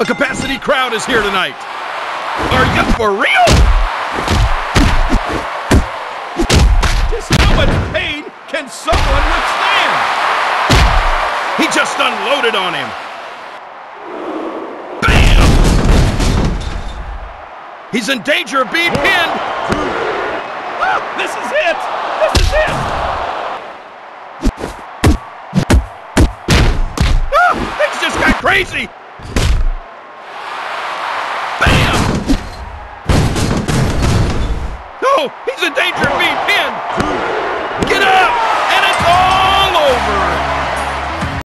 A capacity crowd is here tonight. Are you for real? Just how much pain can someone withstand? He just unloaded on him. Bam! He's in danger of being pinned. Ah, this is it. This is it. Ah, things just got crazy. He's danger being pinned.